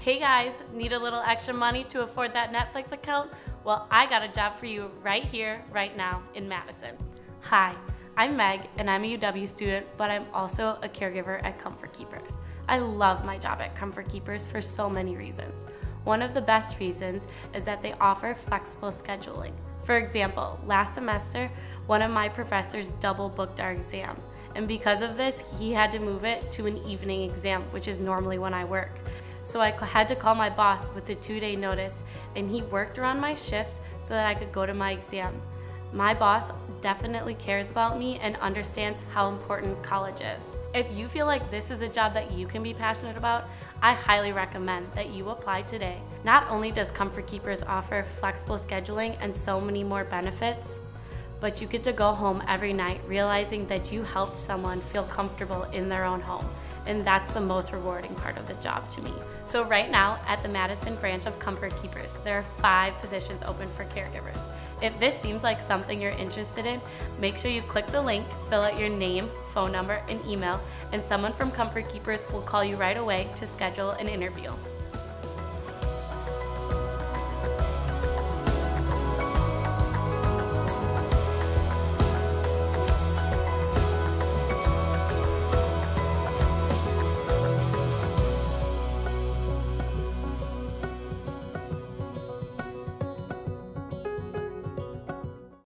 Hey guys, need a little extra money to afford that Netflix account? Well, I got a job for you right here, right now in Madison. Hi, I'm Meg and I'm a UW student, but I'm also a caregiver at Comfort Keepers. I love my job at Comfort Keepers for so many reasons. One of the best reasons is that they offer flexible scheduling. For example, last semester, one of my professors double booked our exam. And because of this, he had to move it to an evening exam, which is normally when I work. So I had to call my boss with a two day notice, and he worked around my shifts so that I could go to my exam. My boss definitely cares about me and understands how important college is. If you feel like this is a job that you can be passionate about, I highly recommend that you apply today. Not only does Comfort Keepers offer flexible scheduling and so many more benefits, but you get to go home every night realizing that you helped someone feel comfortable in their own home. And that's the most rewarding part of the job to me. So, right now at the Madison branch of Comfort Keepers, there are five positions open for caregivers. If this seems like something you're interested in, make sure you click the link, fill out your name, phone number, and email, and someone from Comfort Keepers will call you right away to schedule an interview.